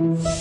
Música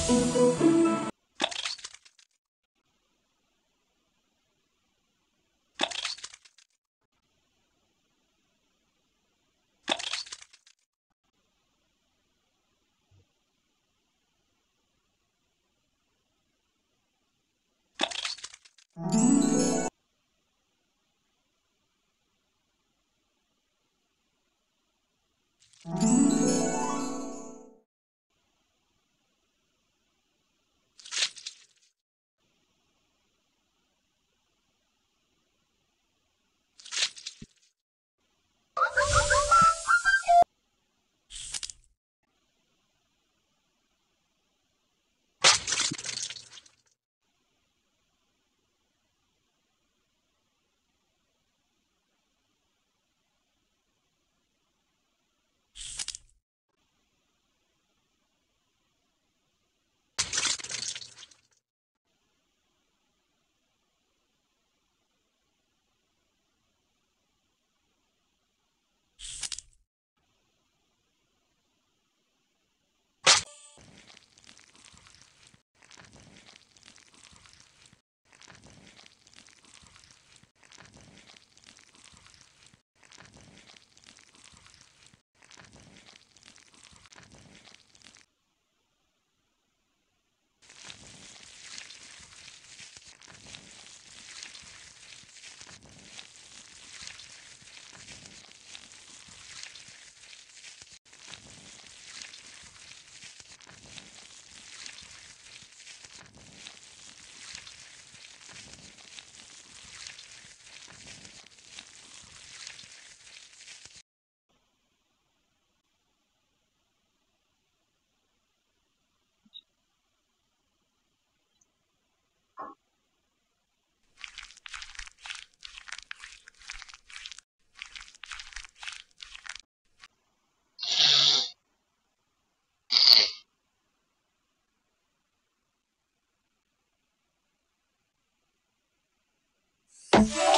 Bye.